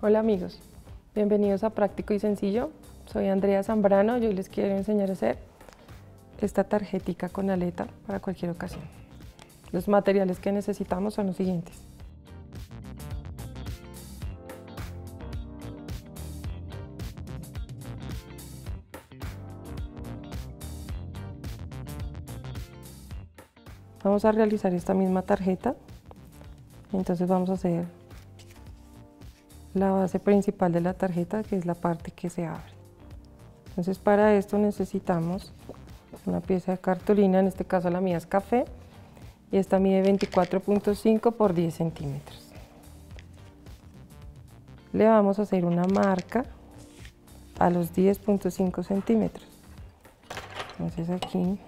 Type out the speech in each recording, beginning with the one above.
Hola amigos, bienvenidos a Práctico y Sencillo. Soy Andrea Zambrano y hoy les quiero enseñar a hacer esta tarjetica con aleta para cualquier ocasión. Los materiales que necesitamos son los siguientes. Vamos a realizar esta misma tarjeta, entonces vamos a hacer la base principal de la tarjeta, que es la parte que se abre. Entonces para esto necesitamos una pieza de cartulina, en este caso la mía es café, y esta mide 24.5 por 10 centímetros. Le vamos a hacer una marca a los 10.5 centímetros. Entonces aquí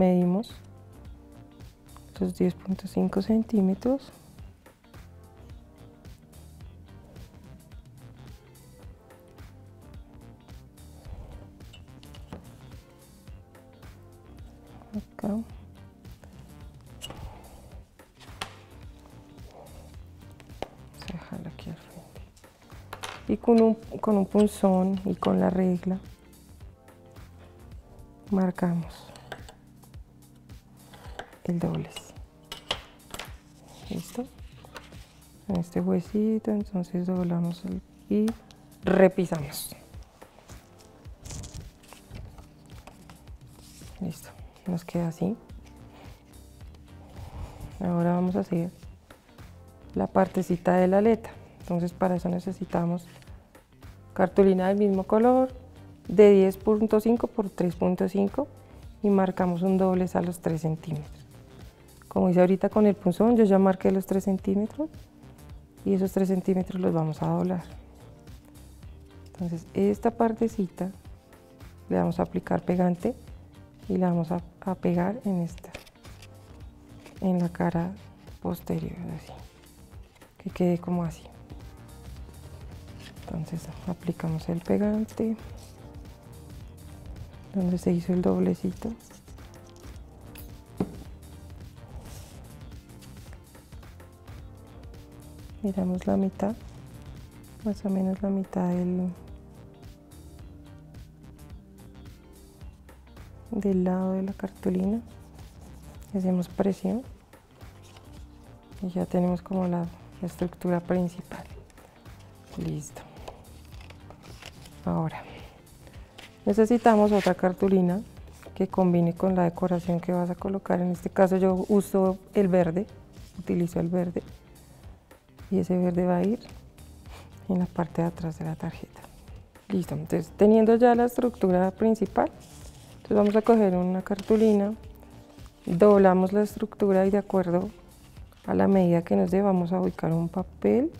medimos los 10.5 centímetros acá. Vamos a aquí al frente. Y con un, con un punzón y con la regla marcamos el doblez. ¿Listo? En este huesito, entonces doblamos el, y repisamos. Listo nos queda así. Ahora vamos a hacer la partecita de la aleta. Entonces para eso necesitamos cartulina del mismo color de 10.5 por 3.5 y marcamos un doblez a los 3 centímetros. Como hice ahorita con el punzón, yo ya marqué los 3 centímetros y esos 3 centímetros los vamos a doblar. Entonces esta partecita le vamos a aplicar pegante y la vamos a, pegar en esta, en la cara posterior, así, que quede como así. Entonces aplicamos el pegante donde se hizo el doblecito. Miramos la mitad, más o menos la mitad del, del lado de la cartulina. Hacemos presión y ya tenemos como la, estructura principal. Listo. Ahora necesitamos otra cartulina que combine con la decoración que vas a colocar. En este caso yo uso el verde utilizo el verde y ese verde va a ir en la parte de atrás de la tarjeta listo entonces teniendo ya la estructura principal vamos a coger una cartulina, doblamos la estructura y de acuerdo a la medida que nos dé vamos a ubicar un papel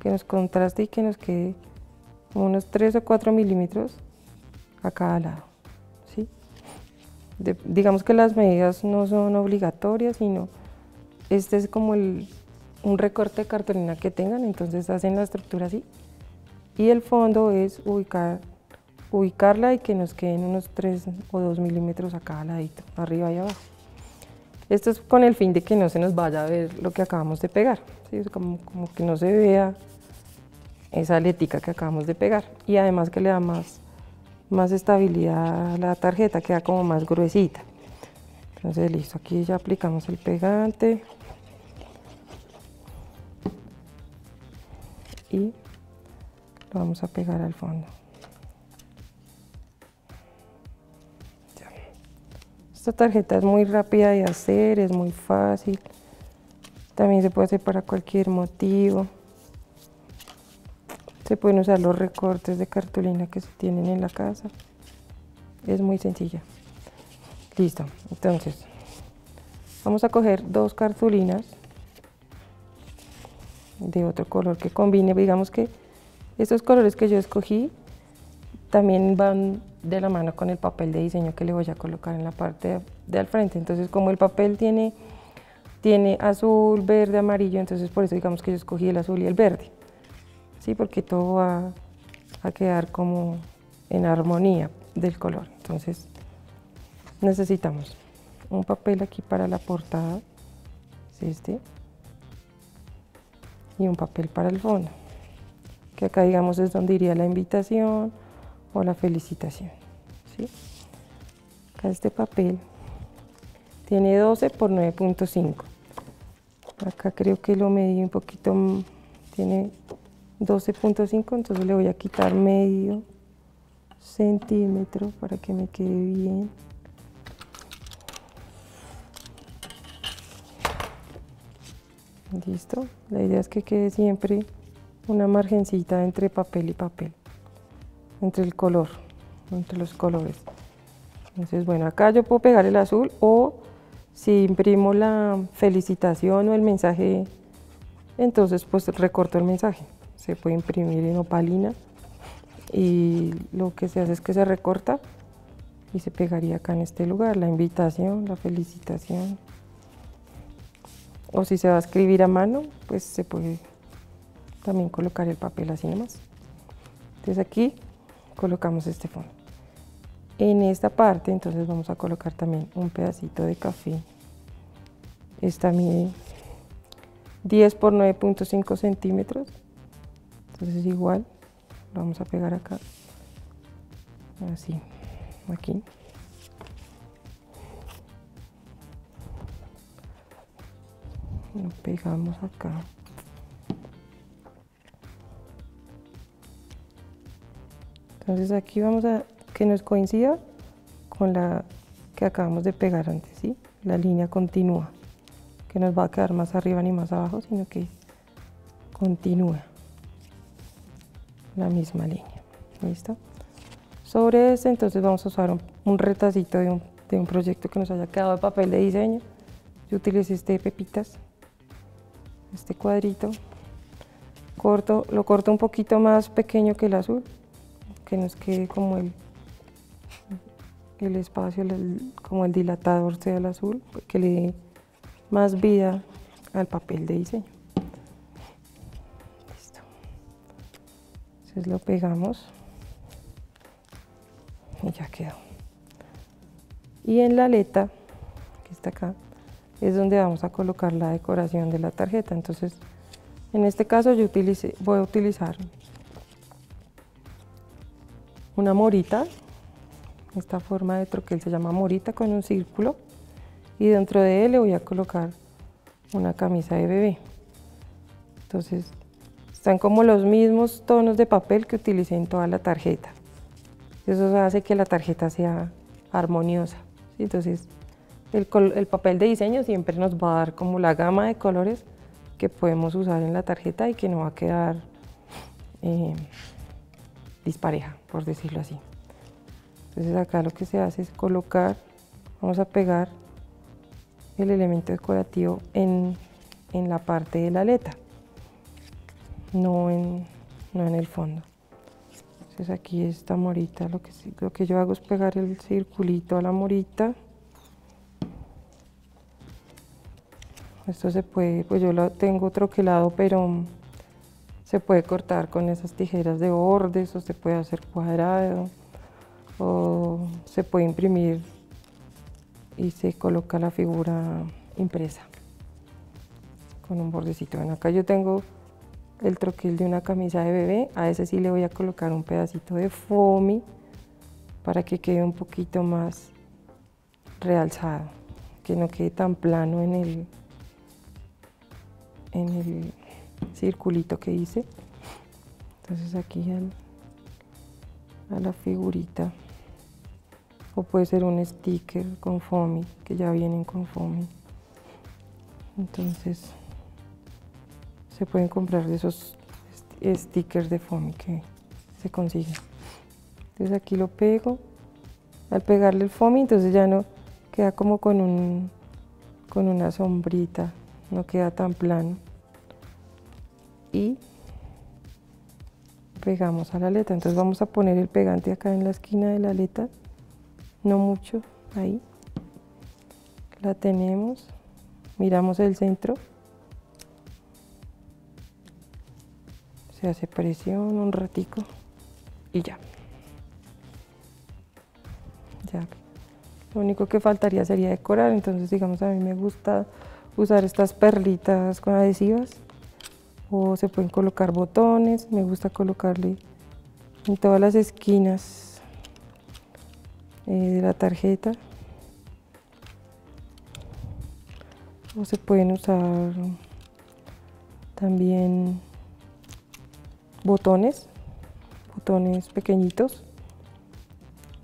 que nos contraste y que nos quede unos 3 o 4 milímetros a cada lado. ¿sí? digamos que las medidas no son obligatorias, sino este es como el, un recorte de cartulina que tengan, entonces hacen la estructura así. Y el fondo es ubicar ubicarla y que nos queden unos 3 o 2 milímetros a cada ladito, arriba y abajo. Esto es con el fin de que no se nos vaya a ver lo que acabamos de pegar, como, como, que no se vea esa aletica que acabamos de pegar y además que le da más, más estabilidad a la tarjeta, queda como más gruesita. Entonces listo, aquí ya aplicamos el pegante y lo vamos a pegar al fondo. Esta tarjeta es muy rápida de hacer, es muy fácil. También se puede hacer para cualquier motivo. Se pueden usar los recortes de cartulina que se tienen en la casa. Es muy sencilla. Listo. Entonces, vamos a coger dos cartulinas de otro color que combine. Digamos que estos colores que yo escogí también van de la mano con el papel de diseño que le voy a colocar en la parte de, al frente. Entonces, como el papel tiene, tiene azul, verde, amarillo, entonces por eso digamos que yo escogí el azul y el verde. Sí, porque todo va a quedar como en armonía del color. Entonces necesitamos un papel aquí para la portada, es este, y un papel para el fondo, que acá digamos es donde iría la invitación o la felicitación. Acá este papel tiene 12 por 9.5. Acá creo que lo medí un poquito, tiene 12.5, entonces le voy a quitar medio centímetro para que me quede bien. Listo, la idea es que quede siempre una margencita entre papel y papel, entre el color, entre los colores. Entonces, bueno, acá yo puedo pegar el azul o si imprimo la felicitación o el mensaje, entonces pues recorto el mensaje. Se puede imprimir en opalina y lo que se hace es que se recorta y se pegaría acá en este lugar, la invitación, la felicitación. O si se va a escribir a mano, pues se puede también colocar el papel así nomás. Entonces aquí colocamos este fondo. En esta parte entonces vamos a colocar también un pedacito de café. Esta mide 10 por 9.5 centímetros. Entonces igual lo vamos a pegar acá. Así, aquí. Lo pegamos acá. Entonces aquí vamos a que nos coincida con la que acabamos de pegar antes, ¿sí? La línea continúa, que nos va a quedar más arriba ni más abajo, sino que continúa la misma línea, ¿listo? Sobre este entonces vamos a usar un, retacito de un, de un, proyecto que nos haya quedado de papel de diseño. Yo utilicé este de pepitas, este cuadrito, corto, lo corto un poquito más pequeño que el azul, que nos quede como el el espacio, como el dilatador sea el azul, que le dé más vida al papel de diseño. Listo. Entonces lo pegamos y ya quedó. Y en la aleta, que está acá, es donde vamos a colocar la decoración de la tarjeta. Entonces, en este caso yo utilice, voy a utilizar una morita esta forma de troquel se llama morita con un círculo y dentro de él le voy a colocar una camisa de bebé. Entonces están como los mismos tonos de papel que utilicé en toda la tarjeta. Eso hace que la tarjeta sea armoniosa. Entonces el, papel de diseño siempre nos va a dar como la gama de colores que podemos usar en la tarjeta y que no va a quedar eh, dispareja, por decirlo así. Entonces acá lo que se hace es colocar, vamos a pegar el elemento decorativo en, la parte de la aleta, no en, no en el fondo. Entonces aquí esta morita, lo que, lo que yo hago es pegar el circulito a la morita. Esto se puede, pues yo lo tengo troquelado, pero se puede cortar con esas tijeras de bordes o se puede hacer cuadrado o se puede imprimir y se coloca la figura impresa con un bordecito. Bueno, acá yo tengo el troquel de una camisa de bebé, a ese sí le voy a colocar un pedacito de foamy para que quede un poquito más realzado, que no quede tan plano en el, en el circulito que hice. Entonces aquí a la figurita. O puede ser un sticker con foamy que ya vienen con foamy. Entonces se pueden comprar de esos stickers de foamy que se consiguen. Entonces aquí lo pego. Al pegarle el foamy entonces ya no queda como con un con una sombrita no queda tan plano y pegamos a la aleta entonces vamos a poner el pegante acá en la esquina de la aleta no mucho, ahí. La tenemos, miramos el centro. Se hace presión un ratico y ya. ya lo único que faltaría sería decorar, entonces digamos a mí me gusta usar estas perlitas con adhesivas o se pueden colocar botones, me gusta colocarle en todas las esquinas eh, de la tarjeta o se pueden usar también botones, botones pequeñitos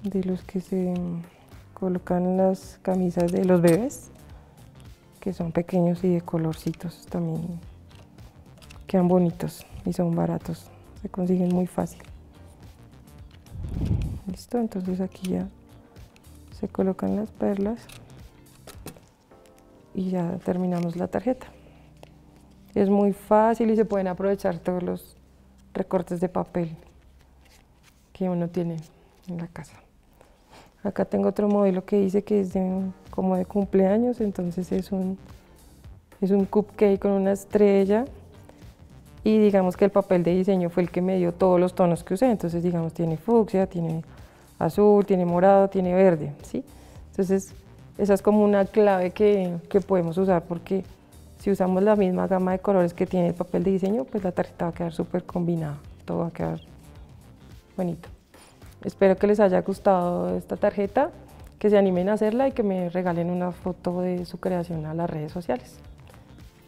de los que se colocan las camisas de los bebés, que son pequeños y de colorcitos también. Quedan bonitos y son baratos, se consiguen muy fácil. Listo, entonces aquí ya se colocan las perlas y ya terminamos la tarjeta. Es muy fácil y se pueden aprovechar todos los recortes de papel que uno tiene en la casa. Acá tengo otro modelo que dice que es como de cumpleaños, entonces es un, es un cupcake con una estrella y digamos que el papel de diseño fue el que me dio todos los tonos que usé, entonces digamos tiene fucsia, tiene azul, tiene morado, tiene verde, ¿sí? Entonces esa es como una clave que, que podemos usar porque si usamos la misma gama de colores que tiene el papel de diseño, pues la tarjeta va a quedar súper combinada, todo va a quedar bonito. Espero que les haya gustado esta tarjeta, que se animen a hacerla y que me regalen una foto de su creación a las redes sociales.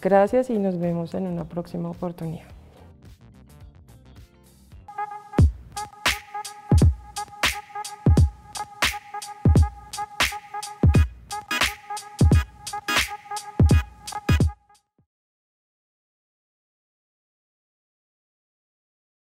Gracias y nos vemos en una próxima oportunidad.